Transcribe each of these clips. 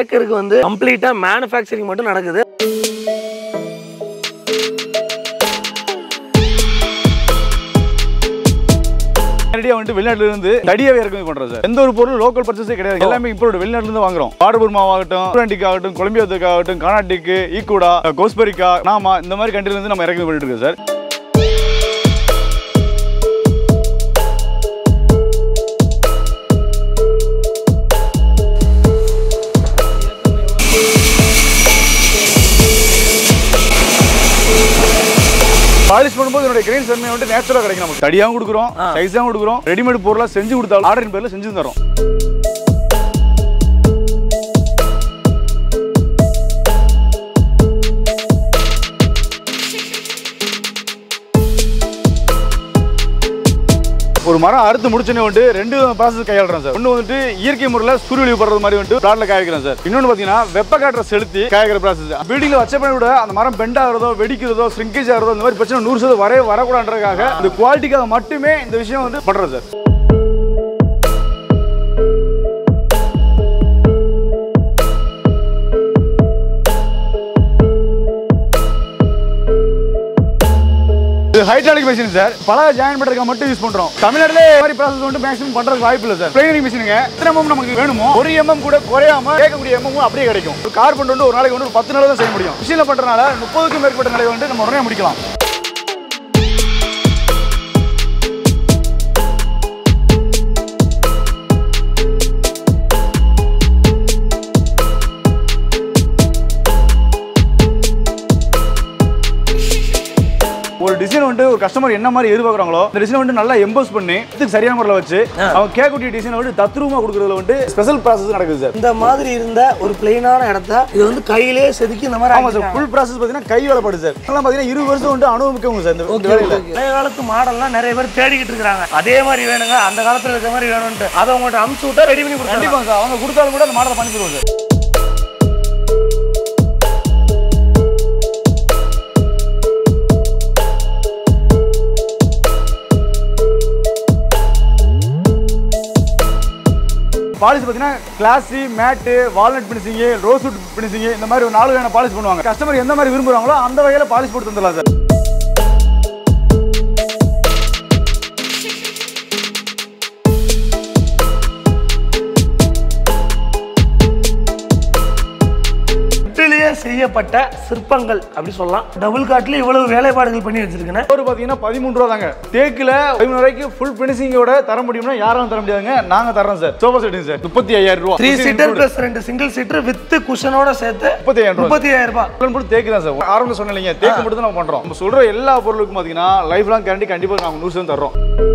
ஏக்கருக்கு வந்து கம்ப்ளீட்டாக மேனுஃபேக்சரிங் மட்டும் நடக்குது. நேரடியாக வந்துட்டு வெளிநாட்டுல இருந்து தடியாவே இறக்குமதி பண்றோம் சார். எந்த ஒரு பொருள் லோக்கல் பர்ச்சேஸே கிடையாது. எல்லாமே இம்போர்ட் வெளிநாட்டுல இருந்து வாங்குறோம். பாடபூர் மாவாகட்டும் அட்லாண்டிக் ஆகட்டும் கொலம்பியாத்துக்கு ஆகட்டும் கர்நாடிக்கு ஈக்குடா கோஸ்பரிக்கா நாமா இந்த மாதிரி கண்ட்ரில இருந்து நம்ம இறக்குமதி பண்ணிட்டு இருக்கோம் சார். பாலிஷ் பண்ணும்போது என்னோட கிரெயின் தன்மை வந்து நேச்சுரலா கிடைக்கும் நமக்கு. தடியாவும் கொடுக்குறோம் சைஸாவும் கொடுக்குறோம் ரெடிமேட் பொருளா செஞ்சு கொடுத்தாலும் ஆர்டரின் பேர்ல செஞ்சு தரோம். ஒரு மரம் அறுத்து முடிச்சோன்னே வந்துட்டு ரெண்டு ப்ராசஸ் கையாளுறோம் சார். ஒன்று வந்துட்டு இயற்கை முறையில் சூரிய படுறது மாதிரி வந்துட்டு பிளாட்ல காய வைக்கிறோம் சார். இன்னொன்று பார்த்தீங்கன்னா வெப்ப காற்றை செலுத்தி காய்க்கிற ப்ராசஸ் பில்டிங்ல வச்ச பண்ணி விட அந்த மரம் பெண்ட் ஆகிறதோ வெடிக்கிறதோ ஸ்ரிங்கேஜ் ஆகிறதோ இந்த மாதிரி பிரச்சனை நூறு சதவீதம் வரவே வரக்கூடாதுன்றதுக்காக இந்த குவாலிட்டிக்காக மட்டுமே இந்த விஷயம் வந்து பண்றோம் சார். ஹைட்ராலிக் மிஷின் சார் பல ஜாயின் பண்ணுறதுக்கு மட்டும் யூஸ் பண்றோம். தமிழ்நாட்டிலே மாதிரி ப்ராசஸ் வந்து மேக்ஸிமம் பண்றதுக்கு வாய்ப்பு இல்லை சார் பிளைனிங் மிஷினுங்க எத்தனை எம்எம் நமக்கு வேணுமோ ஒரு எம்எம் கூட குறையாம கேட்கக்கூடிய எம்எம் அப்படியே கிடைக்கும். ஒரு கார் வந்து ஒரு நாளைக்கு வந்து ஒரு பத்து நாள் தான் செய்ய முடியும். மிஷினில் பண்ணுறதுனால முப்பதுக்கும் மேற்பட்ட நிலை வந்து நம்ம உடனே முடிக்கலாம். டிசைன் வந்துட்டு ஒரு கஸ்டமர் என்ன மாதிரி எதிர்பார்க்குறாங்களோ இந்த டிசைன் வந்து நல்லா எம்போஸ் பண்ணி இதுக்கு சரியான முறையில் வச்சு அவங்க கேட்கக்கூடிய டிசைன் வந்து தத்ரூபமா கொடுக்குறதுல வந்துட்டு ஸ்பெஷல் ப்ராசஸ் நடக்குது சார். இந்த மாதிரி இருந்த ஒரு பிளெயினான இடத்த இது வந்து கையிலே செதுக்கி இந்த மாதிரி ஆமா சார் ஃபுல் ப்ராசஸ் பார்த்தீங்கன்னா கை வேலைப்பாடு சார். அதெல்லாம் பார்த்தீங்கன்னா இருபது வருஷம் வந்து அனுபவிக்கவங்க சார் இந்த வேலையில. பழைய காலத்து மாடல்லாம் நிறைய பேர் தேடிக்கிட்டு இருக்காங்க அதே மாதிரி வேணுங்க அந்த காலத்துல இருக்க மாதிரி வேணும்ட்டு அதை உங்கள்கிட்ட அமுச்சு விட்டா ரெடி பண்ணி கண்டிப்பாங்க சார் அவங்க கொடுத்தாலும் கூட அந்த மாடலை பண்ணி சார். பாலிஷ் பார்த்தீங்கன்னா glossy matte walnut finishing rosewood finishing இந்த மாதிரி ஒரு நாலு வகையான பாலிஷ் பண்ணுவாங்க. கஸ்டமர் எந்த மாதிரி விரும்புகிறாங்களோ அந்த வகையில் பாலிஷ் போட்டு தந்துடலாம் சார் வீட்டிலேயே செய்யப்பட்ட சிற்பங்கள் அப்படி சொல்லலாம். டபுள் காட்ல இவ்வளவு வேலைப்பாடுகள் பண்ணி வச்சிருக்கேன். ஒரு பார்த்தீங்கன்னா பதிமூணு ரூபா தாங்க. தேக்கில் பதிமூணு ரூபாய்க்கு ஃபுல் ஃபினிஷிங்கோட தர முடியும்னா யாரும் தர முடியாதுங்க. நாங்க தரோம் சார். Sofa செட்டுங்க sir. முப்பத்தி ஐயாயிரம் ரூபா. த்ரீ சீட்டர் பிளஸ் ரெண்டு சிங்கிள் சீட்டர் வித் குஷனோட சேர்த்து முப்பத்தி ஐயாயிரம் முப்பத்தி ஐயாயிரம் ரூபாய் மட்டும் தேக்கு தான் சார். ஆரம்பத்தில் சொன்னேன் இல்லைங்க. தேக்கு மட்டும் தான் நம்ம பண்றோம். நம்ம சொல்ற எல்லா பொருளுக்கும் பார்த்தீங்கன்னா லைஃப் லாங் கேரண்டி கண்டிப்பாக நாங்கள் நூறு சதவீதம் தர்றோம்.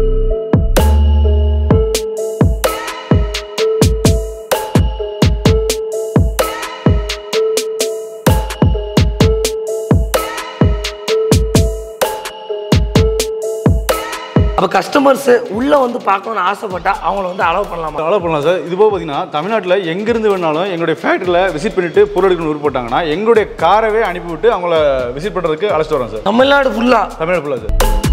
அப்ப கஸ்டமர்ஸ் உள்ள வந்து பார்க்கணும்னு ஆசைப்பட்டா அவங்கள வந்து அலோவ் பண்ணலாமா? அலோவ் பண்ணலாம் சார் இது போக பார்த்தீங்கன்னா தமிழ்நாட்டில் எங்கேருந்து வேணாலும் எங்களுடைய ஃபேக்ட்ரியில் விசிட் பண்ணிட்டு பொருள் எடுக்கணும்னு விருப்பப்பட்டாங்கன்னா எங்களுடைய காரவே அனுப்பிவிட்டு அவங்கள விசிட் பண்ணுறதுக்கு அழைச்சிட்டு வரோம் சார் தமிழ்நாடு ஃபுல்லா தமிழ்நாடு ஃபுல்லாக சார்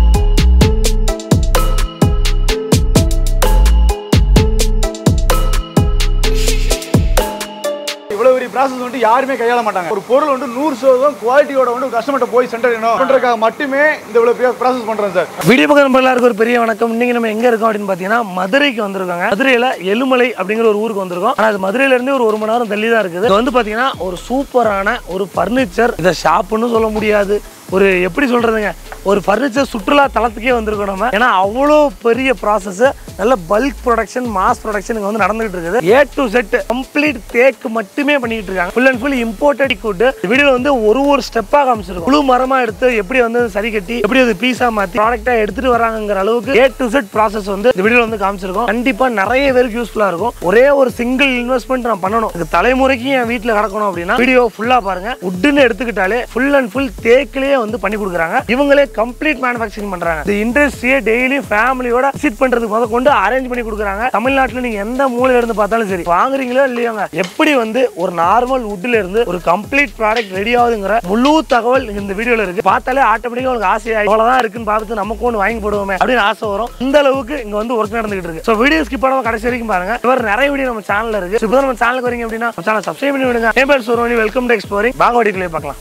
ப்ராசஸ் வந்து யாருமே கையாள மாட்டாங்க. ஒரு பொருள் வந்து நூறு சதவீதம் குவாலிட்டியோட வந்து கஸ்டமர்கிட்ட போய் சென்றடையணும் பண்றதுக்காக மட்டுமே இந்த இவ்வளோ ப்ராசஸ் பண்றோம் சார். வீடியோ பக்கம் நம்ம எல்லாருக்கும் ஒரு பெரிய வணக்கம். இன்னைக்கு நம்ம எங்க இருக்கோம் அப்படின்னு பாத்தீங்கன்னா மதுரைக்கு வந்திருக்காங்க. மதுரையில எலுமலை அப்படிங்கிற ஒரு ஊருக்கு வந்திருக்கோம். ஆனா அது மதுரையில இருந்து ஒரு ஒரு மணி நேரம் தள்ளி தான் இருக்குது. வந்து பாத்தீங்கன்னா ஒரு சூப்பரான ஒரு ஃபர்னிச்சர் இதை ஷாப்புன்னு சொல்ல முடியாது. ஒரு எப்படி சொல்றதுங்க? ஒரு ஃபர்னிச்சர் சுற்றுலா தளத்துக்கே வந்திருக்கோம் நம்ம. ஏன்னா அவ்வளோ பெரிய ப்ராசஸ் நல்ல பல்க் ப்ரொடக்ஷன் மாஸ் ப்ரொடக்ஷன் வந்து நடந்துகிட்டு இருக்குது. ஏ டு செட் கம்ப்ளீட் தேக்கு மட்டுமே பண்ணிட்டு இருக்காங்க. ஃபுல் அண்ட் ஃபுல் இம்போர்ட்டட் கூட்டு வீடியோ வந்து ஒரு ஒரு ஸ்டெப்பாக காமிச்சிருக்கும். முழு மரமாக எடுத்து எப்படி வந்து சரி கட்டி எப்படி அது பீஸா மாற்றி ப்ராடக்டாக எடுத்துட்டு வராங்கிற அளவுக்கு ஏ டு செட் ப்ராசஸ் வந்து இந்த வீடியோல வந்து காமிச்சிருக்கோம். கண்டிப்பாக நிறைய பேருக்கு யூஸ்ஃபுல்லாக இருக்கும். ஒரே ஒரு சிங்கிள் இன்வெஸ்ட்மெண்ட் நான் பண்ணணும். இது தலைமுறைக்கு என் வீட்டில் கிடக்கணும் அப்படின்னா வீடியோ ஃபுல்லாக பாருங்க. உட்டுன்னு எடுத்துக்கிட்டாலே ஃபுல் அண்ட் ஃபுல் தேக்கிலேயே வந்து பண்ணி கொடுக்குறாங்க. இவங்களே கம்ப்ளீட் மேனுஃபேக்சரிங் பண்றாங்க. இந்த இண்டஸ்ட்ரியை டெய்லி ஃபேமிலியோட விசிட் பண்றது முத கொண்டு அரேஞ்ச் பண்ணி கொடுக்குறாங்க. தமிழ்நாட்டில் நீங்க எந்த மூலையில இருந்து பார்த்தாலும் சரி வாங்குறீங்களோ இல்லையாங்க எப்படி வந்து ஒரு நார்மல் வுட்ல இருந்து ஒரு கம்ப்ளீட் ப்ராடக்ட் ரெடி ஆகுதுங்கிற முழு தகவல் இந்த வீடியோல இருக்கு. பார்த்தாலே ஆட்டோமேட்டிக்கா உங்களுக்கு ஆசையாயி இவ்வளவுதான் இருக்குன்னு பார்த்து நமக்கு ஒன்று வாங்கி போடுவோமே அப்படின்னு ஆசை வரும். இந்த அளவுக்கு இங்க வந்து ஒர்க் நடந்துகிட்டு இருக்கு. ஸோ வீடியோ ஸ்கிப் பண்ணாம கடைசி வரைக்கும் பாருங்க. இவர் நிறைய வீடியோ நம்ம சேனல்ல இருக்கு. இப்போ நம்ம சேனலுக்கு வரீங்க அப்படின்னா சேனல் சப்ஸ்கிரைப் பண்ணி விடுங்க. என் பேர் சோரோனி வெல்கம் டு எக்ஸ்போரிங் வாங்க வீடியோக்குள்ளே பார்க்கலாம்.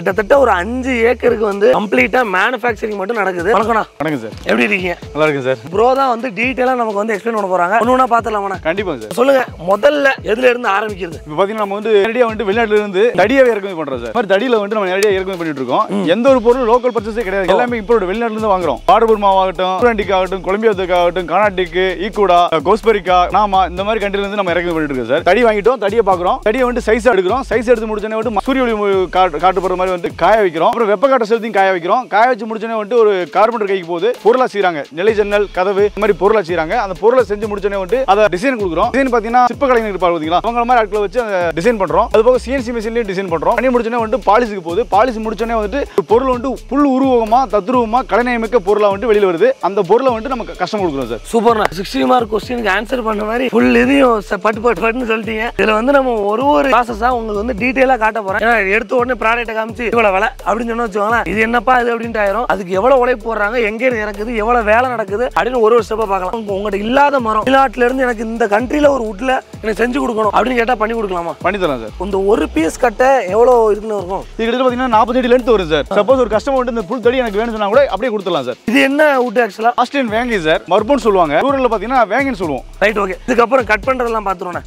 கிட்டத்தட்ட ஒரு அஞ்சு ஏக்கருக்கு வந்து கம்ப்ளீட்டா மேனுஃபேக்சரிங் மட்டும் நடக்குது. வணக்கம்ண்ணா வணக்கம் சார். எப்படி இருக்கீங்க? நல்லா இருக்கு சார். ப்ரோ தான் வந்து டீட்டெயிலாக நமக்கு வந்து எக்ஸ்பிளைன் பண்ண போறாங்க. ஒன்று ஒன்றா பார்த்துலாமாண்ணா கண்டிப்பாங்க சார். சொல்லுங்க முதல்ல எதுல இருந்து ஆரம்பிக்கிறது? இப்போ பார்த்தீங்கன்னா நம்ம வந்து நேரடியாக வந்து வெளிநாட்டுல இருந்து தடியாவே இறக்குமதி பண்றோம் சார். மாதிரி தடியில வந்து நம்ம நேரடியாக இறக்குமதி பண்ணிட்டு இருக்கோம். எந்த ஒரு பொருள் லோக்கல் பர்ச்சேஸே கிடையாது. எல்லாமே இப்போ வெளிநாட்டுல இருந்து வாங்குறோம். பாடுபூர் மாவாகட்டும் சூரண்டிக் ஆகட்டும் கொலம்பியாத்துக்கு ஆகட்டும் கர்நாடிக்கு ஈக்குடா கோஸ்பரிக்கா நாமா இந்த மாதிரி கண்ட்ரில இருந்து நம்ம இறக்குமதி பண்ணிட்டு இருக்கோம் சார். தடி வாங்கிட்டோம் தடியை பார்க்குறோம் தடியை வந்து சைஸ் எடுக்கிறோம். சைஸ் எடுத்து முடிச்சோன்னே வந்து சூரிய ஒளி காட்டு போற மாதிரி வந்து காய வைக்கிறோம். அப்புறம் வெப்ப காட்ட காய வைக்கிறோம். காய வச்சு முடிச்சோன்னே வந்து ஒரு கார்பெண்டர் கைக்கு போகுது பொருளா செய்கிறாங்க நிலை ஜன்னல் கதவு இந்த மாதிரி பொருளா செய்கிறாங்க அந்த பொருளை செஞ்சு முடிச்சோன்னே வந்து அதை டிசைன் கொடுக்குறோம். டிசைன் பார்த்தீங்கன்னா சிற்ப கலைஞர் இருப்பாங்க பார்த்தீங்களா? அவங்க மாதிரி ஆட்களை வச்சு அந்த டிசைன் பண்றோம். அது போக சிஎன்சி மிஷின்லயும் டிசைன் பண்றோம். பண்ணி முடிச்சோன்னே வந்து பாலிசிக்கு போகுது. பாலிசி முடிச்சோன்னே வந்துட்டு பொருள் வந்து புல் உருவகமா தத்ரூபமா கலைநயமிக்க பொருளா வந்து வெளியில வருது. அந்த பொருளை வந்து நமக்கு கஷ்டம் கொடுக்குறோம் சார் சூப்பர்ண்ணா சிக்ஸ்டி மார்க் கொஸ்டினுக்கு ஆன்சர் பண்ண மாதிரி ஃபுல் இதையும் பட்டு பட்டு பட்டுன்னு சொல்லிட்டீங்க. இதுல வந்து நம்ம ஒரு ஒரு ப்ராசஸா உங்களுக்கு வந்து டீட்டெயிலாக காட்ட போறேன். எடுத்த உடனே ப்ராடக்ட்டை காமிச்சு இவ்வளவு விலை அப்படின்னு சொன்னா வச்சுக்கோங்களேன் இது என்னப்பா இது அப்படின்ட்டு ஆயிரும். அதுக்கு எவ்வளவு உழைப்பு போடுறாங்க எங்க இறக்குது எவ்வளவு வேலை நடக்குது அப்படின்னு ஒரு ஒரு ஸ்டெப்பா பார்க்கலாம். உங்க- உங்கள்ட்ட இல்லாத மரம் வெளிநாட்டுல இருந்து எனக்கு இந்த கண்ட்ரில ஒரு வுட்ல எனக்கு செஞ்சு கொடுக்கணும் அப்படின்னு கேட்டா பண்ணி கொடுக்கலாமா? பண்ணி தரலாம் சார். இந்த ஒரு பீஸ் கட்ட எவ்வளவு இருக்குன்னு இருக்கும்? இது கிட்ட பார்த்தீங்கன்னா நாற்பது அடி லென்த் வரும் சார். சப்போஸ் ஒரு கஸ்டமர் வந்து இந்த புல் தடி எனக்கு வேணும்னு சொன்னா கூட அப்படியே கொடுத்துடலாம் சார். இது என்ன வுட் ஆக்சுவலா ஆஸ்திரேலியன் வேங்கி சார். மர்போன்னு சொல்லுவாங்க. ரூரல்ல பார்த்தீங்கன்னா வேங்கின்னு சொல்லுவோம். ரைட் ஓகே இதுக்கப்புறம் கட் பண்றதெல்லாம் பார்த்துருவோண்ணே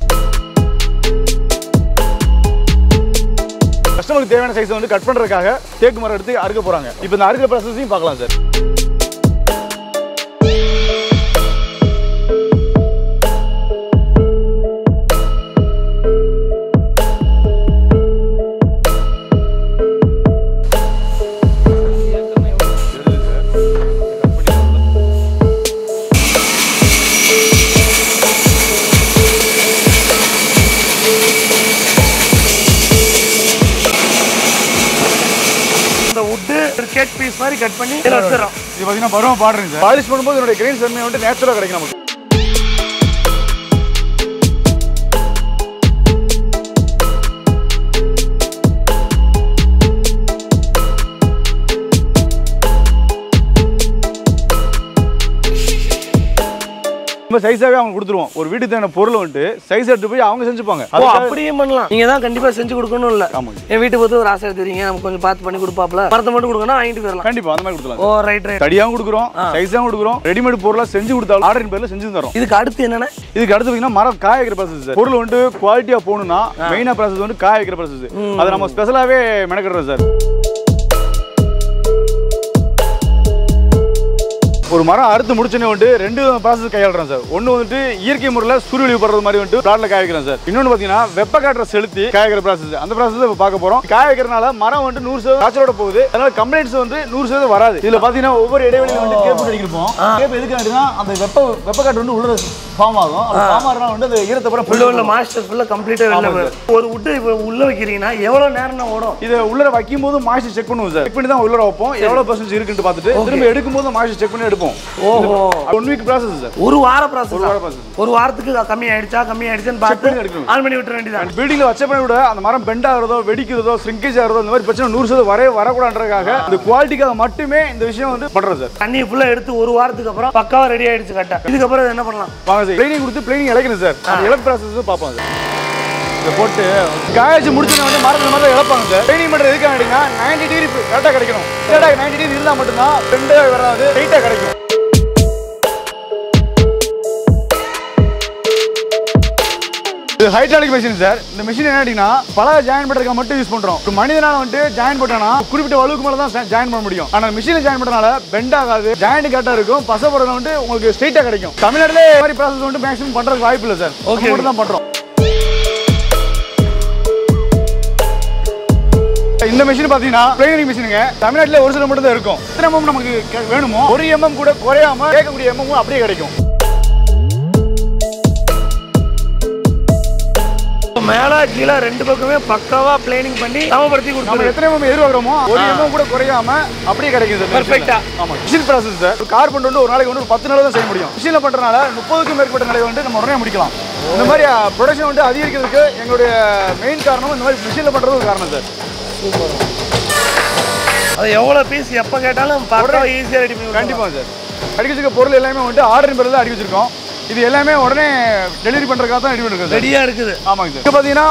கஸ்டமருக்கு தேவையான சைஸ் வந்து கட் பண்றதுக்காக தேக்கு மரம் எடுத்து அறுக்க போறாங்க. இப்போ இந்த அறுக்க ப்ராசஸையும் பார்க்கலாம் சார் கட் பண்ணி இதில் வச்சிடறோம் இது பார்த்தீங்கன்னா பருவம் பாடுறேங்க பாலிஷ் பண்ணும்போது இதோட கிரீன் தன்மை வந்து நேச்சுரலாக கிடைக்கும் நமக்கு. நம்ம சைஸாவே அவங்க கொடுத்துருவோம். ஒரு வீட்டுக்கு தேவையான பொருளை வந்துட்டு சைஸ் எடுத்து போய் அவங்க செஞ்சுப்பாங்க. ஓ அப்படியும் பண்ணலாம். நீங்க தான் கண்டிப்பா செஞ்சு கொடுக்கணும் இல்ல. என் வீட்டு பார்த்து ஒரு ஆசை எடுத்துறீங்க நமக்கு கொஞ்சம் பார்த்து பண்ணி கொடுப்பாப்ல மரத்தை மட்டும் கொடுக்கணும் வாங்கிட்டு போயிடலாம். கண்டிப்பா அந்த மாதிரி கொடுத்துலாம் ஓ ரைட் ரைட் தடியாகவும் கொடுக்குறோம் சைஸாகவும் கொடுக்குறோம். ரெடிமேட் பொருளாக செஞ்சு கொடுத்தாலும் ஆர்டரின் பேரில் செஞ்சு தரோம். இதுக்கு அடுத்து என்னன்னா? இதுக்கு அடுத்து பார்த்தீங்கன்னா மரம் காய வைக்கிற ப்ராசஸ் பொருள் வந்து குவாலிட்டியா போகணும்னா மெயினா ப்ராசஸ் வந்து காய வைக்கிற ப்ராசஸ் அதை நம்ம ஸ்பெஷலாவே மெனக்கிடுறோம் சார் ஒரு மரம் அறுத்து முடிச்சோன்னே வந்துட்டு ரெண்டு ப்ராசஸ் கையாளுறோம் சார். ஒன்று வந்துட்டு இயற்கை முறையில் சூரிய ஒளி படுறது மாதிரி வந்துட்டு பிளாட்ல காய வைக்கிறோம் சார். இன்னொன்று பார்த்தீங்கன்னா வெப்ப காற்றை செலுத்தி காய வைக்கிற ப்ராசஸ் அந்த ப்ராசஸ் இப்போ பார்க்க போறோம். காய வைக்கிறனால மரம் வந்துட்டு நூறு சதவீதம் காய்ச்சலோட போகுது. அதனால கம்ப்ளைண்ட்ஸ் வந்து நூறு சதவீதம் வராது. இதுல பார்த்தீங்கன்னா ஒவ்வொரு இடைவெளியில் வந்து கேப் அடிக்கிறோம் கேப் எதுக்கு அப்படின்னா அந்த வெப்ப வெப்ப காற்று வந்து உள்ள ஃபார்ம் ஆகும். ஃபார்ம் ஆகிறனால வந்து அந்த ஈரத்தை பூரா உள்ள உள்ள மாஸ்டர் ஃபுல்லா கம்ப்ளீட்டா வெளில போயிடும். ஒரு வுட்டு இப்போ உள்ள வைக்கிறீங்கன்னா எவ்வளவு நேரம் ஓடும்? இதை உள்ளர வைக்கும் போது மாய்ச்சர் செக் பண்ணுவோம் சார் செக் பண்ணி தான் உள்ளர வைப்போம். எவ்வளவு பர்சன்ட் இருக்குன்னு பார்த்துட்டு திரும்ப எடுக்கும் போது மாய்ச்சர் செக் பண்ணி எடுப்போம். ஓஹோ. ஒன் வீக் ப்ராசஸ் சார் ஒரு வார ப்ராசஸ் ஒரு வார process. ஒரு வாரத்துக்கு கம்மி ஆயிடுச்சா கம்மி ஆயிடுச்சுன்னு பார்த்து எடுக்கணும். ஆன் பண்ணி விட்டுற வேண்டியதான் அந்த பில்டிங்ல வச்ச பண்ணி விட அந்த மரம் பெண்ட் ஆகிறதோ வெடிக்கிறதோ ஸ்ரிங்கேஜ் ஆகிறதோ இந்த மாதிரி பிரச்சனை நூறு சதவீதம் வரவே வரக்கூடாதுன்றதுக்காக இந்த குவாலிட்டிக்காக மட்டுமே இந்த விஷயம் வந்து பண்றோம் சார் தண்ணி ஃபுல்லா எடுத்து ஒரு வாரத்துக்கு அப்புறம் பக்காவா ரெடி ஆயிடுச்சு கரெக்டா இதுக்கப்புறம் இதை என்ன பண்ணலாம்? வாங்க சார் பிளைனிங் கொடுத்து பிளைனிங் இழக்கணும் சார். இழப்பு ப்ராசஸ் பார்ப்போம் சார். இதை போட்டு காய்ச்சி முடிச்சுனா வந்து மரத்தில் மரத்தில் இழப்பாங்க சார். ட்ரைனிங் பண்ணுறது எதுக்காக நைன்டி டிகிரி கரெக்டாக கிடைக்கணும். கரெக்டாக நைன்டி டிகிரி இருந்தால் மட்டும்தான் பெண்டே வராது டைட்டாக கிடைக்கும். இது ஹைட்ராலிக் மிஷின் சார் இந்த மிஷின் என்ன அப்படின்னா பல ஜாயின் பண்ணுறதுக்கு மட்டும் யூஸ் பண்றோம். ஒரு மனிதனால வந்துட்டு ஜாயின் பண்ணனா குறிப்பிட்ட வலுவுக்கு மேல தான் ஜாயின் பண்ண முடியும். ஆனா மிஷினில் ஜாயின் பண்ணனால பெண்ட் ஆகாது ஜாயின் கரெக்டாக இருக்கும் பச போடுறது வந்துட்டு உங்களுக்கு ஸ்ட்ரைட்டாக கிடைக்கும். தமிழ்நாட்டிலே இந்த மாதிரி ப்ராசஸ் வந்துட்டு மேக்ஸிமம் பண்றதுக்கு வாய்ப்பு இல்லை சார் ஓகே மட்டும் தான் பண்றோம். இந்த மிஷின் பாத்தீங்கன்னா பிளைனிங் மிஷினுங்க தமிழ்நாட்டில் ஒரு சில மட்டும் தான் இருக்கும். எத்தனை எம்எம் நமக்கு வேணுமோ ஒரு எம்எம் கூட குறையாம கேட்கக்கூடிய எம்எம் அப்படியே கிடைக்கும். மேல கீழே ரெண்டு பக்கமே பக்காவா பிளேனிங் பண்ணி சமப்படுத்தி நம்ம கொடுத்துருக்கு எத்தனை எம்எம் எதிர்பார்க்குறோமோ ஒரு எம்எம் கூட குறையாம அப்படியே கிடைக்கும் சார் Perfect-ஆ. ஆமா மிஷின் ப்ராசஸ் சார் கார் பண்ணிட்டு வந்து ஒரு நாளைக்கு வந்து ஒரு பத்து நாள் தான் செய்ய முடியும். மிஷினில் பண்றதுனால முப்பதுக்கும் மேற்பட்ட நிலை வந்து நம்ம உடனே முடிக்கலாம். இந்த மாதிரி ப்ரொடக்ஷன் வந்து அதிகரிக்கிறதுக்கு எங்களுடைய மெயின் காரணம் இந்த மாதிரி மிஷினில் பண்றது ஒரு காரணம் சார் அது எவ்வளவு பீஸ் எப்ப கேட்டாலும் பக்காவா ஈஸியா ரெடி பண்ணி கண்டிப்பாக சார் அடிக்க வச்சிருக்க பொருள் எல்லாமே வந்து ஆர்டர் பேரில் தான் அடிக்க வச்சிருக்கோம். இது எல்லாமே உடனே டெலிவரி பண்ணுறதுக்காக தான் ரெடி பண்ணிருக்கோம் சார் ரெடியா இருக்குது ஆமாங்க சார் இப்போ பார்த்தீங்கன்னா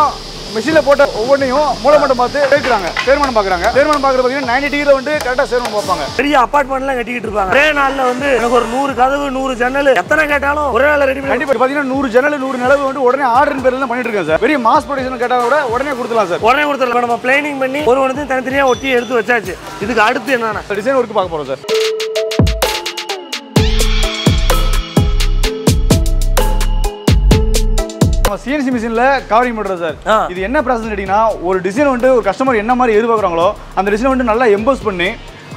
மிஷினில் போட்ட ஒவ்வொன்றையும் மூலமட்டம் பார்த்து சேர்க்குறாங்க சேர்மானம் பார்க்குறாங்க. சேர்மானம் பார்க்குறது பார்த்தீங்கன்னா நைன்டி டிகிரியில் வந்து கரெக்டாக சேர்மானம் பார்ப்பாங்க. பெரிய அபார்ட்மெண்ட்லாம் கட்டிக்கிட்டு இருப்பாங்க. ஒரே நாள்ல வந்து எனக்கு ஒரு நூறு கதவு நூறு ஜன்னல். எத்தனை கேட்டாலும் ஒரே நாள்ல ரெடி பண்ணி பார்த்தீங்கன்னா நூறு ஜன்னல் நூறு நிலவு வந்து உடனே ஆர்டர் பேரில் தான் பண்ணிட்டு இருக்கேன் சார். பெரிய மாஸ் ப்ரொடக்ஷன் கேட்டால் கூட உடனே கொடுத்துலாம் சார். உடனே கொடுத்துடலாம். நம்ம பிளைனிங் பண்ணி ஒரு ஒன்றையும் தனித்தனியா ஒட்டி எடுத்து வச்சாச்சு. இதுக்கு அடுத்து என்னன்னா? டிசைன் ஒர்க் பார்க்க போகிறோம் சார். நம்ம சிஎன்சி மிஷினில் கவரிங் பண்ணுறோம் சார். இது என்ன ப்ராசஸ் கேட்டிங்கன்னா ஒரு டிசைன் வந்து ஒரு கஸ்டமர் என்ன மாதிரி எதிர்பார்க்குறாங்களோ அந்த டிசைன் வந்து நல்லா எம்போஸ் பண்ணி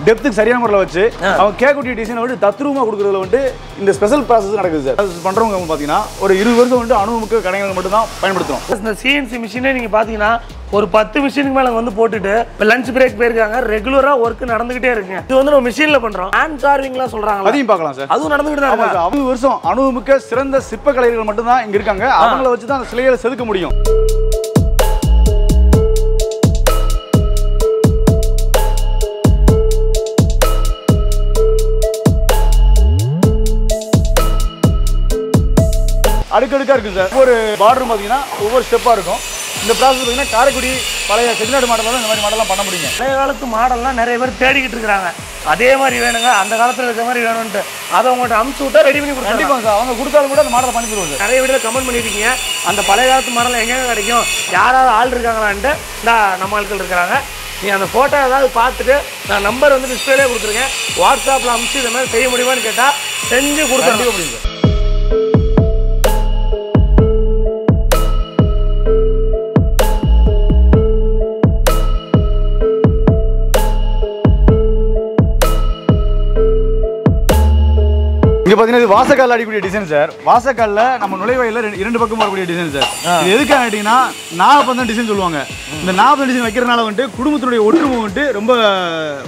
டெப்த்துக்கு சரியான முறையில் வச்சு அவங்க கேட்கக்கூடிய டிசைனை வந்து தத்ரூபமாக கொடுக்குறதுல வந்து இந்த ஸ்பெஷல் ப்ராசஸ் நடக்குது சார். பண்ணுறவங்க பார்த்தீங்கன்னா ஒரு இருபது வருஷம் வந்து அனுபவமிக்க கடைகள் மட்டும் தான் பயன்படுத்துகிறோம் இந்த சிஎன்சி மிஷினே நீங்க பாத்தீங்கன்னா ஒரு பத்து மிஷினுக்கு மேல வந்து போட்டுட்டு இப்போ லஞ்ச் பிரேக் போயிருக்காங்க ரெகுலரா ஒர்க் நடந்துகிட்டே இருக்குங்க. இது வந்து நம்ம மிஷின்ல பண்றோம். ஹேண்ட் கார்விங்லாம் சொல்றாங்களா? அதையும் பார்க்கலாம் சார். அதுவும் நடந்துகிட்டு தான் ஆமா இருக்கா? சார். ஐம்பது வருஷம் அனுபவமிக்க சிறந்த சிற்ப கலைஞர்கள் மட்டும்தான் இங்க இருக்காங்க. அவங்கள வச்சு தான் அந்த சிலைகளை செதுக்க முடியும். அடுக்கடுக்கா இருக்கு சார். ஒவ்வொரு பார்டரும் பார்த்தீங்கன்னா ஒவ்வொரு ஸ்டெப்பாக இருக்கும். இந்த ப்ராசஸ் பார்த்தீங்கன்னா காரைக்குடி பழைய செட்டிநாடு மாடலில் இந்த மாதிரி மாடலாம் பண்ண முடியுங்க. பழைய காலத்து மாடல்லாம் நிறைய பேர் தேடிக்கிட்டு இருக்காங்க அதே மாதிரி வேணுங்க. அந்த காலத்துல இருக்க மாதிரி வேணும்ட்டு அதை உங்கள்கிட்ட அமுச்சு விட்டா ரெடி பண்ணி கொடுத்தாங்க கண்டிப்பாக சார். அவங்க கொடுத்தாலும் கூட அந்த மாடலை பண்ணி தருவோம் சார். நிறைய வீடியோ கமெண்ட் பண்ணிருக்கீங்க அந்த பழைய காலத்து மாடல் எங்கெங்க கிடைக்கும்? யாராவது ஆள் இருக்காங்களான்ட்டு இந்த நம்ம ஆட்கள் இருக்கிறாங்க. நீ அந்த ஃபோட்டோ ஏதாவது பார்த்துட்டு நான் நம்பர் வந்து டிஸ்பிளேலே கொடுத்துருக்கேன். வாட்ஸ்அப்பில் அமுச்சு இந்த மாதிரி செய்ய முடியுமான்னு கேட்டால் செஞ்சு கொடுத்துருக்க முடியும் பாத்தீங்கன்னா இது வாசக்கால் அடிக்கக்கூடிய டிசைன் சார் வாசக்கால்ல நம்ம நுழைவாயில ரெண்டு- இரண்டு பக்கம் வரக்கூடிய டிசைன் சார் இது எதுக்காக கேட்டீங்கன்னா நாகப்பந்தம் டிசைன் சொல்லுவாங்க. இந்த நாகப்பந்தம் டிசைன் வைக்கிறதுனால வந்துட்டு குடும்பத்தினுடைய ஒற்றுமை வந்துட்டு ரொம்ப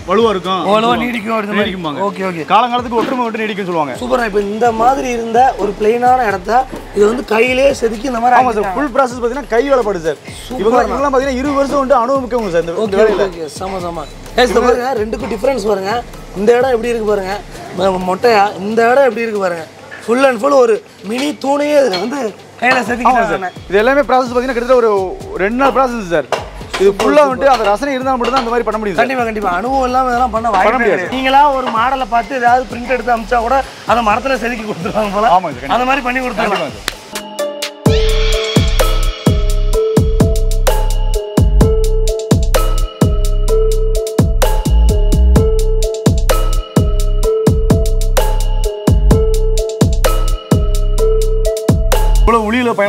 வலுவா இருக்கும். அவ்வளோவா நீடிக்கும் நீடிக்கும்பாங்க. Okay okay. காலங்காலத்துக்கு ஒற்றுமை வந்துட்டு நீடிக்கும் சொல்லுவாங்க. சூப்பரா இப்போ இந்த மாதிரி இருந்த ஒரு பிளெயினான இடத்த இது வந்து கையிலே செதுக்கி இந்த மாதிரி ஆமா சார் ஃபுல் ப்ராசஸ் பாத்தீங்கன்னா கை வேலைப்பாடு சார் இவங்க இவங்கலாம் பாத்தீங்கன்னா இருபது வருஷம் வந்துட்டு அனுபவிக்கவங்க சார் இந்த ஓகே வேலையில. ஓகே சம சம. ரெண்டுக்கும் டிஃபரன்ஸ் பாருங்க. இந்த இடம் எப்படி இருக்கு பாருங்க. மொட்டையா? இந்த இடம் எப்படி இருக்கு பாருங்க. ஃபுல் அண்ட் ஃபுல் ஒரு மினி தூணையே இதுல வந்து கையில செதுக்கிட்டாங்க இது எல்லாமே ப்ராசஸ் பாத்தீங்கன்னா கிட்டத்தட்ட ஒரு ரெண்டு நாள் ப்ராசஸ் சார். இது ஃபுல்லா வந்துட்டு அந்த ரசனை இருந்தா மட்டும் தான் அந்த மாதிரி பண்ண முடியும் சார். கண்டிப்பா கண்டிப்பா. அனுபவம் இல்லாம இதெல்லாம் பண்ண வாய்ப்பு முடியாது. நீங்களா ஒரு மாடலை பார்த்து ஏதாவது பிரிண்ட் எடுத்து அமிச்சா கூட அந்த மரத்துல செதுக்கி கொடுத்துருவாங்க போல. அந்த மாதிரி பண்ணி கொடுத்துருவாங்க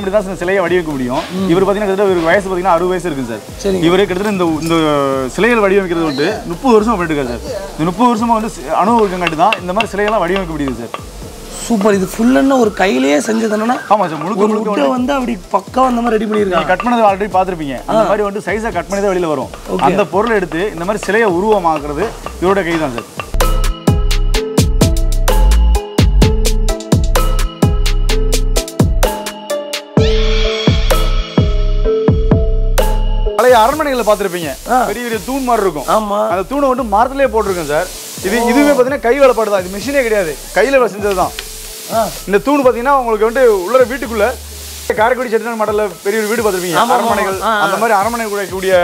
பயன்படுத்தி தான் இந்த சிலையை வடிவமைக்க முடியும். இவர் பார்த்தீங்கன்னா கிட்டத்தட்ட இவருக்கு வயசு பார்த்தீங்கன்னா அறுபது வயசு இருக்கு சார். இவர் கிட்டத்தட்ட இந்த இந்த சிலைகள் வடிவமைக்கிறது வந்து முப்பது வருஷமா பண்ணிட்டு சார். இந்த முப்பது வருஷமா வந்து அனுபவம் தான் இந்த மாதிரி சிலைகள்லாம் வடிவமைக்க முடியுது சார். சூப்பர். இது ஃபுல்லுன்னு ஒரு கையிலேயே செஞ்சது என்னன்னா ஆமா சார் முழுக்க முழுக்க வந்து அப்படி பக்கம் அந்த மாதிரி ரெடி பண்ணியிருக்காங்க. கட் பண்ணது ஆல்ரெடி பார்த்துருப்பீங்க. அந்த மாதிரி வந்து சைஸை கட் பண்ணி தான் வெளியில வரும். அந்த பொருளை எடுத்து இந்த மாதிரி சிலையை உருவமாக்குறது இவரோட கை தான் சார். பழைய அரண்மனைகளை பார்த்துருப்பீங்க. பெரிய பெரிய தூண் மாதிரி இருக்கும். ஆமா. அந்த தூணை வந்து மரத்திலே போட்டிருக்கேன் சார். இது இதுவுமே பார்த்தீங்கன்னா கை வேலைப்பாடு தான். இது மிஷினே கிடையாது. கையில் செஞ்சது தான். இந்த தூண் பார்த்தீங்கன்னா உங்களுக்கு வந்து உள்ள வீட்டுக்குள்ள காரைக்குடி செட்டிநாடு மாடல்ல பெரிய ஒரு வீடு பார்த்துருப்பீங்க. அரண்மனைகள். அந்த மாதிரி அரண்மனை கூடிய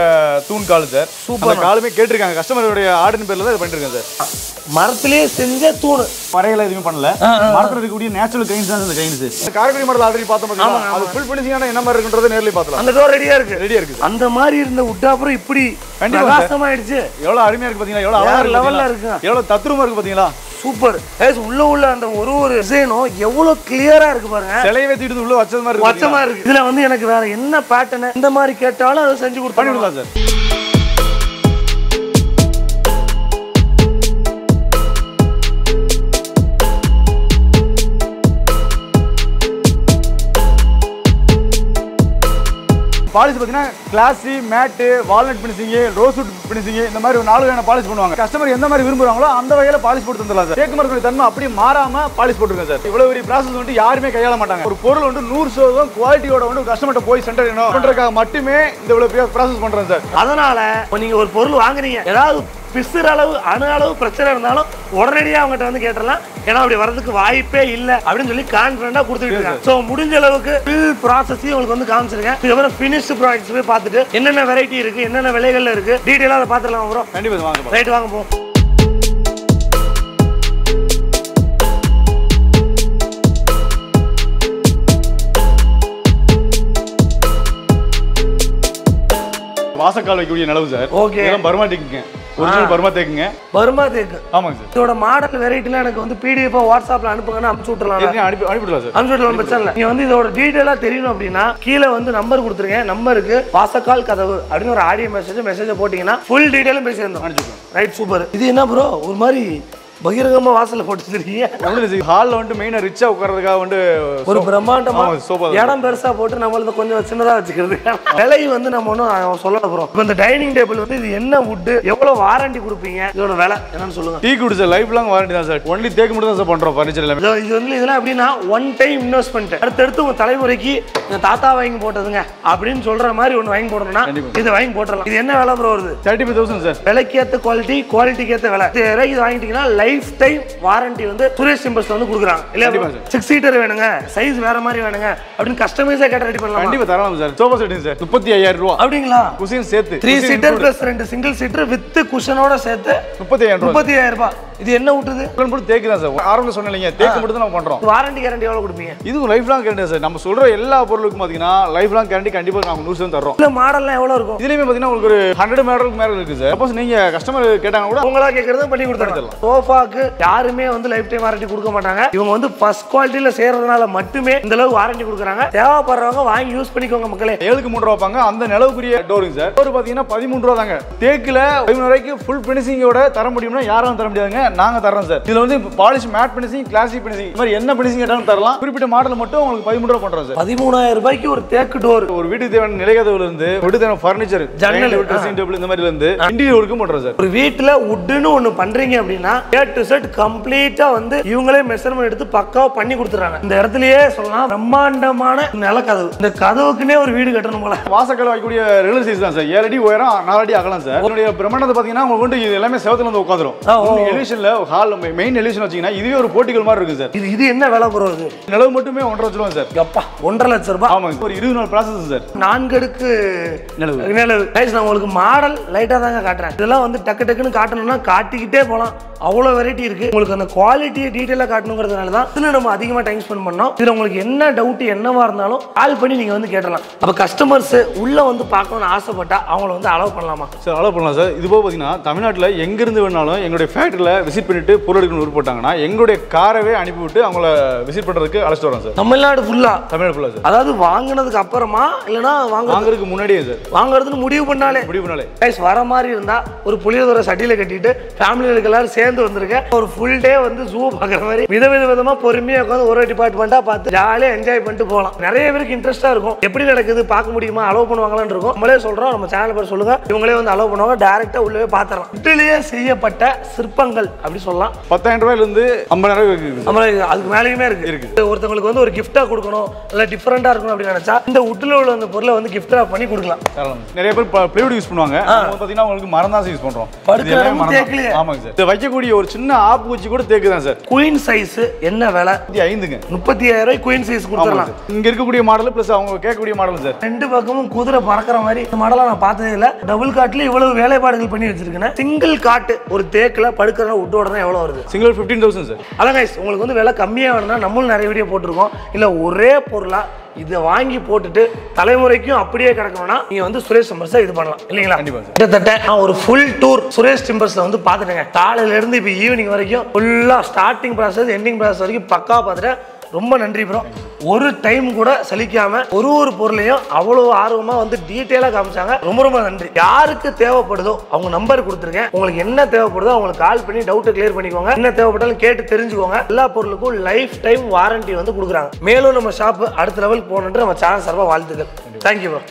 தூண் கால் சார். சூப்பர் காலுமே கேட்டிருக்காங்க. கஸ்டமருடைய ஆர்டர் பேர்ல தான் இது பண்ணிருக்கேன் சார். மரத்திலேயே செஞ்ச தூணு. வரையில எதுவுமே பண்ணல. மரத்துல இருக்கக்கூடிய நேச்சுரல் கைன்ஸ் தான் இந்த கைன்ஸ் காரைக்குடி மாடல் ஆல்ரெடி பார்த்தோம் பார்த்தீங்களா? அது ஃபுல் ஃபினிஷிங்கான என்ன மாதிரி இருக்குன்றதை நேர்லயே பார்த்தலாம் அந்த டோர் ரெடியா இருக்கு. ரெடியா இருக்குது. அந்த மாதிரி இருந்த விட்டா அப்புறம் இப்படி கண்டிப்பா. பிரகாசமாயிடுச்சு எவ்வளவு அருமையா இருக்கு பாத்தீங்களா எவ்வளவு அழகா வேற இருக்கு? இருக்கு. எவ்வளவு தத்ரூபமா இருக்கு பாத்தீங்களா சூப்பர். உள்ள உள்ள அந்த ஒரு ஒரு டிசைனும் எவ்வளவு கிளியரா இருக்கு பாருங்க. சிலையவே தூக்கிட்டு உள்ள வச்சது மாதிரி இருக்கு வச்சமா இருக்கு. இதுல வந்து எனக்கு வேற என்ன பேட்டர்ன் இந்த மாதிரி கேட்டாலும் அதை செஞ்சு கொடுத்து விடலாம் சார் பாலிஷ் பார்த்தீங்கன்னா glossy matte walnut finishing rosewood finishing இந்த மாதிரி ஒரு நாலு வகையான பாலிஷ் பண்ணுவாங்க. கஸ்டமர் எந்த மாதிரி விரும்புறாங்களோ அந்த வகையில பாலிஷ் போட்டு தந்துடலாம் சார் தேக்கு மரத்துடைய தன்மை அப்படி மாறாம பாலிஷ் போட்டுருங்க சார் இவ்வளவு பெரிய ப்ராசஸ் வந்து யாருமே கையாள மாட்டாங்க. ஒரு பொருள் வந்து நூறு சதவீதம் குவாலிட்டியோட வந்து கஸ்டமர்கிட்ட போய் சென்டர் பண்ணுறதுக்காக மட்டுமே இந்த இவ்வளவு பெரிய ப்ராசஸ் பண்றேன் சார் அதனால நீங்க ஒரு பொருள் வாங்குறீங்க ஏதாவது பிசுற அளவு அணு அளவு பிரச்சனை இருந்தாலும் உடனடியாக அவங்ககிட்ட வந்து கேட்டுடலாம். ஏன்னா அப்படி வரதுக்கு வாய்ப்பே இல்லை அப்படின்னு சொல்லி கான்ஃபிடண்டா கொடுத்துட்டு இருக்காங்க. ஸோ முடிஞ்ச அளவுக்கு ஃபில் ப்ராசஸையும் உங்களுக்கு வந்து காமிச்சிருக்கேன். இதுக்கப்புறம் ஃபினிஷ்டு ப்ராடக்ட்ஸ் போய் பார்த்துட்டு என்னென்ன வெரைட்டி இருக்கு என்னென்ன விலைகள்ல இருக்கு டீட்டெயிலாக அதை பார்த்துடலாம் ப்ரோ கண்டிப்பா சார், வாங்க. ரைட் வாங்க போ வாசக்கால் வைக்கக்கூடிய நிலவு சார். Okay. இதெல்லாம் பர்மா தேக்குங்க ஒரிஜினல் பர்மா தேக்குங்க. பர்மா தேக்கு. ஆமாங்க சார். இதோட மாடல் வெரைட்டிலாம் எனக்கு வந்து பிடிஎஃப் வாட்ஸ்அப்ல அனுப்புங்கன்னு அனுப்பிச்சு விட்டுலாம் அனுப்பி அனுப்பிடலாம் சார். அனுப்பிச்சு விடலாம் பிரச்சனை இல்லை. நீங்க வந்து இதோட டீட்டெயிலாக தெரியணும் அப்படின்னா கீழே வந்து நம்பர் கொடுத்துருங்க. நம்பருக்கு வாசக்கால் கதவு அப்படின்னு ஒரு ஆடியோ மெசேஜ் மெசேஜை போட்டிங்கன்னா ஃபுல் டீட்டெயிலும் பேசியிருந்தோம். அனுப்பிச்சுக்கலாம் ரைட் சூப்பர் இது என்ன ப்ரோ ஒரு மாதிரி பகிரங்கமா வாசல்ல போட்டு வச்சிருக்கீங்க ஒன்றும் ஹாலில் வந்துட்டு மெயினாக ரிச்சாக உட்கார்றதுக்காக வந்து ஒரு பிரம்மாண்டமா ஆமா, sofa தான். இடம் பெருசா போட்டு நம்மளது கொஞ்சம் சின்னதா வச்சுக்கிறது. விலை வந்து நம்ம ஒன்றும் சொல்லல போறோம். இப்போ இந்த டைனிங் டேபிள் வந்து இது என்ன வுட்டு எவ்வளவு வாரண்டி கொடுப்பீங்க? இதோட விலை என்னன்னு சொல்லுங்க. டீ குடி சார் லைஃப் லாங் வாரண்டி தான் சார் ஒன்லி தேக்கு மட்டும் தான் சார் பண்ணுறோம் ஃபர்னிச்சர் எல்லாமே. இதோ வந்து இதெல்லாம் எப்படின்னா ஒன் டைம் இன்வெஸ்ட்மெண்ட் அடுத்தடுத்து உங்க தலைமுறைக்கு தாத்தா வாங்கி போட்டதுங்க அப்படின்னு சொல்ற மாதிரி ஒன்று வாங்கி போடணும்னா. இதை வாங்கி போட்டுடலாம் இது என்ன விலை ப்ரோ வருது? தேர்ட்டி ஃபைவ் தௌசண்ட் சார் விலைக்கேற்ற குவாலிட்டி குவாலிட்டிக்கு ஏற்ற விலை. இது வாங்கிட்டீங்கன்னா லைஃப் டைம் வாரண்டி வந்து சுரேஷ் சிம்பர்ஸ் வந்து கொடுக்குறாங்க கண்டிப்பா இல்லையா சிக்ஸ் சீட்டர் வேணுங்க. சைஸ் வேற மாதிரி வேணுங்க. அப்படின்னு கஸ்டமைஸா கேட்ட ரெடி பண்ணலாம்? கண்டிப்பாக தரலாம் சார். Sofa செட்டுங்க sir. முப்பத்தி ஐயாயிரம் ரூபா. அப்படிங்களா? குசின் சேர்த்து. த்ரீ சீட்டர் பிளஸ் ரெண்டு சிங்கிள் சீட்டர் வித் குஷனோட சேர்த்து முப்பத்தி ஐயாயிரம் முப்பத்தி ஐயாயிரம் ரூபாய் இது என்ன விட்டுது போட்டு தேக்கு தான் சார். ஆரம்பத்தில் சொன்னேன் இல்லைங்க தேக்கு மட்டும் தான் நம்ம பண்ணுறோம் வாரண்டி கேரண்டி எவ்வளவு கொடுப்பீங்க? இதுவும் லைஃப் லாங் கேரண்டி சார். நம்ம சொல்கிற எல்லா பொருளுக்கும் பார்த்தீங்கன்னா லைஃப் லாங் கேரண்டி கண்டிப்பாக நாங்கள் நூறு சதவீதம் தர்றோம். இல்ல மாடல்லாம் எவ்வளவு இருக்கும்? இதுலேயுமே பார்த்தீங்கன்னா உங்களுக்கு ஒரு ஹண்ட்ரட் மேடலுக்கு மேலே இருக்குது சார். சப்போஸ் நீங்கள் கஸ்டமர் கேட்டாங்க கூட உங்களா கேட்கறது பண்ணி கொடுத்துடலாம். சோஃபாக்கு யாருமே வந்து லைஃப் டைம் வாரண்டி கொடுக்க மாட்டாங்க. இவங்க வந்து ஃபர்ஸ்ட் குவாலிட்டியில செய்யறதுனால மட்டுமே இந்த அளவு வாரண்டி கொடுக்குறாங்க. தேவைப்படுறவங்க வாங்கி யூஸ் பண்ணிக்கோங்க மக்களே. ஏழுக்கு மூணு ரூபா வைப்பாங்க அந்த நிலவுக்குரிய டோருங்க சார் டோர் பார்த்தீங்கன்னா பதிமூணு ரூபா தாங்க. தேக்கில் பதிமூணு ரூபாய்க்கு ஃபுல் ஃபினிஷிங்கோட தர முடியும்னா யாரும் தர முடியாதுங்க. நாங்கள் தரோம் சார் இதில் வந்து polish matte finishing classic finishing இந்த மாதிரி என்ன ஃபினிஷிங் கேட்டாலும் தரலாம். குறிப்பிட்ட மாடல் மட்டும் உங்களுக்கு பதிமூணு ரூபா பண்ணுறோம் சார் பதிமூணாயிரம் ரூபாய்க்கு ஒரு தேக்கு டோர் ஒரு வீட்டுக்கு தேவையான நிலைக்கதவுல இருந்து வீட்டு தேவையான ஃபர்னிச்சர் ஜன்னல், டேபிள் இந்த மாதிரில இருந்து இன்டீரியர் ஒர்க்கும் பண்ணுறோம் சார் ஒரு வீட்டுல உட்டுன்னு ஒண்ணு பண்றீங்க அப்படின்னா டு செட் கம்ப்ளீட்டா வந்து இவங்களே மெஷர்மெண்ட் எடுத்து பக்காவா பண்ணி கொடுத்துறாங்க இந்த இடத்துலயே சொல்லலாம் பிரம்மாண்டமான நிலக்கதவு. இந்த கதவுக்குன்னே ஒரு வீடு கட்டணும் போல. வாசக்கால் வைக்கக்கூடிய ரெகுலர் சைஸ் தான் சார். ஏழு அடி உயரம் நாலு அடி அகலம் சார். என்னுடைய பிரம்மாண்டத்தை பார்த்தீங்கன்னா உங்களுக்கு வந்து இது எல்லாமே செவத்துல வந்து உட்காந்துரும். எலிவேஷன்ல ஹால் மெயின் எலிவேஷன் வச்சீங்கன்னா இதுவே ஒரு போட்டிகள் மாதிரி இருக்கு சார். இது இது என்ன விலை போறது நிலவு மட்டுமே ஒன்றரை வச்சுருவோம் சார். எப்பா ஒன்றரை லட்சம் ரூபாய் ஆமாங்க ஒரு இருபது நாள் ப்ராசஸ் சார். நான்கு அடுக்கு நிலவு. நிலவு. நான் உங்களுக்கு மாடல் லைட்டாக தாங்க காட்டுறேன். இதெல்லாம் வந்து டக்கு டக்குன்னு காட்டணும்னா காட்டிக்கிட்டே போகலாம் அவ்வளோ வெரைட்டி இருக்கு. உங்களுக்கு அந்த குவாலிட்டியை டீட்டெயிலாக காட்டணுங்கிறதுனால தான் இதில் நம்ம அதிகமாக டைம் ஸ்பெண்ட் பண்ணோம். இதில் உங்களுக்கு என்ன டவுட் என்னவா இருந்தாலும் கால் பண்ணி நீங்கள் வந்து கேட்டலாம் அப்போ கஸ்டமர்ஸ் உள்ளே வந்து பார்க்கணும்னு ஆசைப்பட்டா அவங்கள வந்து அலோவ் பண்ணலாமா? சார் அலோவ் பண்ணலாம் சார் இது போக பார்த்தீங்கன்னா தமிழ்நாட்டில் எங்கேருந்து வேணாலும் எங்களுடைய ஃபேக்ட்ரியில் விசிட் பண்ணிட்டு பொருள் எடுக்கணும்னு விருப்பப்பட்டாங்கன்னா எங்களுடைய காரவே அனுப்பிவிட்டு அவங்கள விசிட் பண்ணுறதுக்கு அழைச்சிட்டு வரோம் சார் தமிழ்நாடு ஃபுல்லாக தமிழ்நாடு ஃபுல்லாக சார் அதாவது வாங்கினதுக்கு அப்புறமா இல்லைன்னா வாங்க வாங்குறதுக்கு முன்னாடியே சார் வாங்குறதுன்னு முடிவு பண்ணாலே. முடிவு பண்ணாலே. கைஸ் வர மாதிரி இருந்தா ஒரு புளியோதரை சட்டியில கட்டிட்டு ஃபேமிலிகளுக்கு எல்லாரும் சேர்ந்து வந்திருக்கேன் ஒரு ஃபுல் டே வந்து ஜூ பார்க்குற மாதிரி. விதவித விதமா பொறுமையா உட்காந்து ஒரு டிபார்ட்மெண்ட்டா பார்த்து ஜாலியா என்ஜாய் பண்ணிட்டு போகலாம். நிறைய பேருக்கு இன்ட்ரெஸ்டா இருக்கும். எப்படி நடக்குது பார்க்க முடியுமா அலோவ் பண்ணுவாங்களான்னு இருக்கும். நம்மளே சொல்றோம் நம்ம சேனல் பேர் சொல்லுங்க. இவங்களே வந்து அலோவ் பண்ணுவாங்க டேரக்டா உள்ளவே பார்த்துடலாம் வீட்டிலேயே செய்யப்பட்ட சிற்பங்கள் அப்படி சொல்லலாம். பத்தாயிரம் ரூபாயிலேருந்து ஐம்பதாயிரம் ரூபாய் இருக்குது. நம்ம அதுக்கு மேலேயுமே இருக்கு. இருக்கு. ஒருத்தவங்களுக்கு வந்து ஒரு gift-ஆ கொடுக்கணும் இல்ல டிஃப்ரெண்டா இருக்கணும் அப்படின்னு நினைச்சா இந்த உட்டில் உள்ள அந்த பொருளை வந்து gift-ஆ பண்ணி கொடுக்கலாம். நிறைய பேர் பிளேவுட் யூஸ் பண்ணுவாங்க. பார்த்தீங்கன்னா உங்களுக்கு மரம் தான் யூஸ். தேக்குலயே? ஆமாங்க சார். இது வைக்கக்கூடிய ஒரு சின்ன ஆப்பு வச்சு கூட தேக்கு தான் சார் குயின் சைஸ் என்ன விலை? ஐந்துங்க. முப்பத்தி ஐயாயிரம் ரூபாய் குயின் சைஸ் கொடுத்துடலாம். இங்க இருக்கக்கூடிய மாடல் ப்ளஸ் அவங்க கேட்கக்கூடிய மாடல் சார் ரெண்டு பக்கமும் குதிரை பறக்கிற மாதிரி இந்த மாடலாம் நான் பார்த்ததே இல்ல. டபுள் காட்ல இவ்வளவு வேலைப்பாடுகள் பண்ணி வச்சிருக்கேன். சிங்கிள் காட்டு ஒரு தேக்குல படுக்கிற உட்டோட தான் எவ்வளவு வருது? சிங்கிள் ஃபிஃப்டீன் தௌசண்ட் சார் அதான் உங்களுக்கு வந்து விலை கம்மியா வேணும்னா நம்மளும் நிறைய வீடியோ போட்டிருக்கோம். இல்ல ஒரே பொருளா இதை வாங்கி போட்டுட்டு தலைமுறைக்கும் அப்படியே கிடக்கணும்னா நீங்க வந்து சுரேஷ் டிம்பர்ஸ் இது பண்ணலாம். இல்லைங்களா. கிட்டத்தட்ட நான் ஒரு ஃபுல் டூர் சுரேஷ் டிம்பர்ஸ்ல வந்து பார்த்துட்டேங்க. காலையில இருந்து இப்போ ஈவினிங் வரைக்கும் ஃபுல்லா ஸ்டார்டிங் ப்ராசஸ் எண்டிங் ப்ராசஸ் வரைக்கும் பக்கா பார்த்துட்டேன். ரொம்ப நன்றி ப்ரோ ஒரு டைம் கூட சலிக்காம ஒரு ஒரு பொருளையும் அவ்வளவு ஆர்வமா வந்து டீட்டெயிலாக காமிச்சாங்க. ரொம்ப ரொம்ப நன்றி. யாருக்கு தேவைப்படுதோ அவங்க நம்பர் கொடுத்துருக்கேன். உங்களுக்கு என்ன தேவைப்படுதோ அவங்களுக்கு கால் பண்ணி டவுட்டை கிளியர் பண்ணிக்கோங்க. என்ன தேவைப்பட்டாலும் கேட்டு தெரிஞ்சுக்கோங்க. எல்லா பொருளுக்கும் லைஃப் டைம் வாரண்டி வந்து கொடுக்குறாங்க. மேலும் நம்ம ஷாப் அடுத்த லெவல் போகணுன்ற நம்ம சேனல் சார்பாக வாழ்த்துக்கள். Thank you bro